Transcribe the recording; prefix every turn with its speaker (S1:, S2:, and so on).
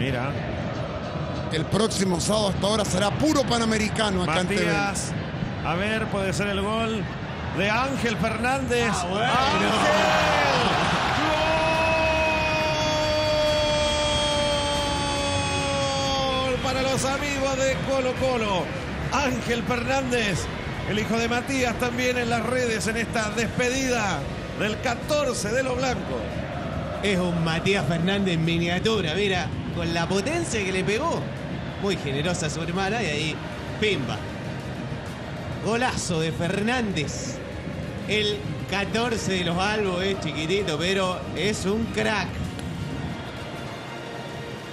S1: Mira,
S2: El próximo sábado hasta ahora será puro panamericano acá en TV.
S1: Matías. A ver, puede ser el gol de Ángel Fernández.
S3: Ah, bueno.
S1: ¡Ángel! Gol para los amigos de Colo Colo. Ángel Fernández, el hijo de Matías, también en las redes en esta despedida del 14 de los blancos.
S3: Es un Matías Fernández en miniatura, mira, con la potencia que le pegó. Muy generosa su hermana y ahí, pimba. Golazo de Fernández. El 14 de los albos es chiquitito, pero es un crack.